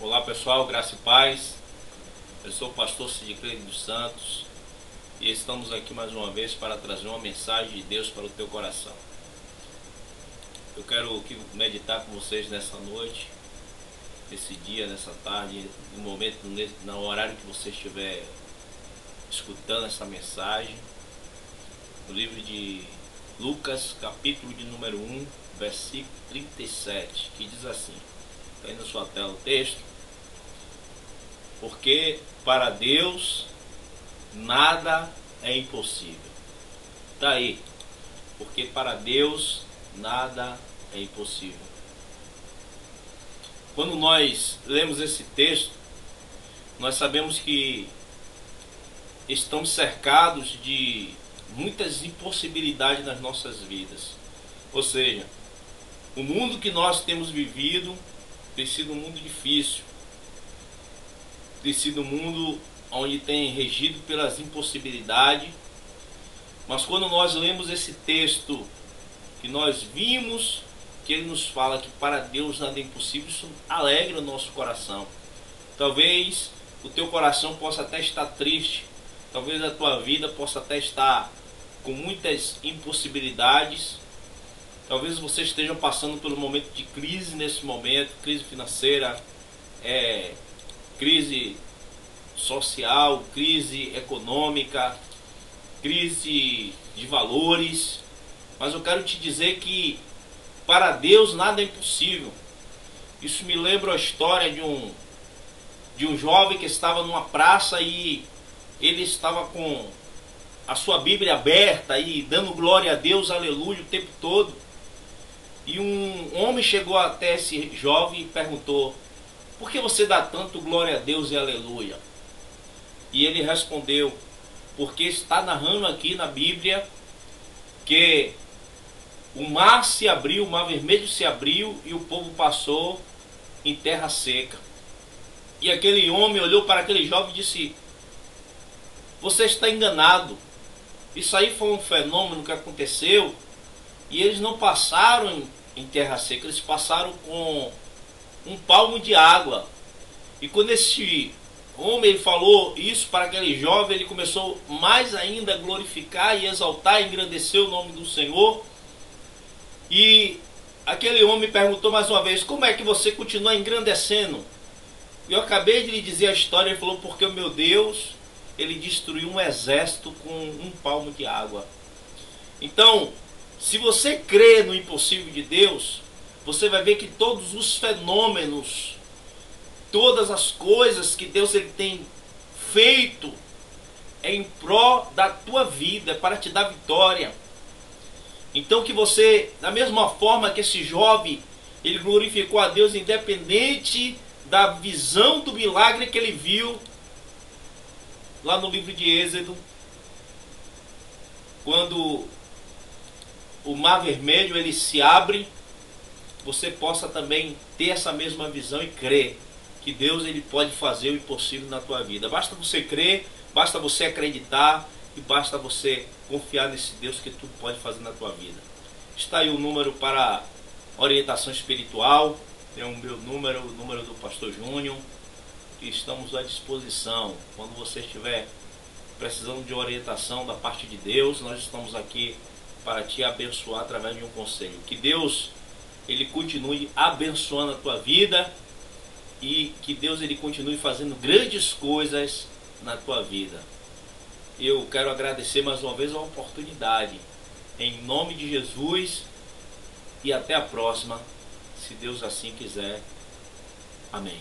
Olá pessoal, graça e paz. Eu sou o pastor Sidicleide dos Santos e estamos aqui mais uma vez para trazer uma mensagem de Deus para o teu coração. Eu quero meditar com vocês nessa noite, nesse dia, nessa tarde, no momento, no horário que você estiver escutando essa mensagem, no livro de Lucas, capítulo de número 1, versículo 37, que diz assim: está aí na sua tela o texto. Porque para Deus nada é impossível. Está aí. Porque para Deus nada é impossível. Quando nós lemos esse texto, nós sabemos que estamos cercados de muitas impossibilidades nas nossas vidas. Ou seja, o mundo que nós temos vivido tem sido um mundo difícil, tem sido um mundo onde tem regido pelas impossibilidades. Mas quando nós lemos esse texto que nós vimos que ele nos fala que para Deus nada é impossível, isso alegra o nosso coração. Talvez o teu coração possa até estar triste, talvez a tua vida possa até estar com muitas impossibilidades, Talvez você esteja passando por um momento de crise nesse momento, crise financeira, é, crise social, crise econômica, crise de valores. Mas eu quero te dizer que para Deus nada é impossível. Isso me lembra a história de um de um jovem que estava numa praça e ele estava com a sua Bíblia aberta e dando glória a Deus, aleluia, o tempo todo. E um homem chegou até esse jovem e perguntou: Por que você dá tanto glória a Deus e aleluia? E ele respondeu: Porque está narrando aqui na Bíblia que o mar se abriu, o mar vermelho se abriu e o povo passou em terra seca. E aquele homem olhou para aquele jovem e disse: Você está enganado. Isso aí foi um fenômeno que aconteceu e eles não passaram em terra seca, eles passaram com um palmo de água. E quando esse homem falou isso para aquele jovem, ele começou mais ainda a glorificar e exaltar engrandecer o nome do Senhor. E aquele homem perguntou mais uma vez: Como é que você continua engrandecendo? E eu acabei de lhe dizer a história. Ele falou: Porque o meu Deus, ele destruiu um exército com um palmo de água. Então, se você crê no impossível de Deus, você vai ver que todos os fenômenos, todas as coisas que Deus ele tem feito é em pró da tua vida, para te dar vitória. Então que você, da mesma forma que esse jovem, ele glorificou a Deus independente da visão do milagre que ele viu lá no livro de Êxodo, quando o mar vermelho ele se abre, você possa também ter essa mesma visão e crer que Deus ele pode fazer o impossível na tua vida. Basta você crer, basta você acreditar e basta você confiar nesse Deus que tudo pode fazer na tua vida. Está aí o número para orientação espiritual, tem o meu número, o número do pastor Júnior, que estamos à disposição. Quando você estiver precisando de orientação da parte de Deus, nós estamos aqui para te abençoar através de um conselho. Que Deus ele continue abençoando a tua vida e que Deus ele continue fazendo grandes coisas na tua vida. Eu quero agradecer mais uma vez a oportunidade. Em nome de Jesus e até a próxima, se Deus assim quiser. Amém.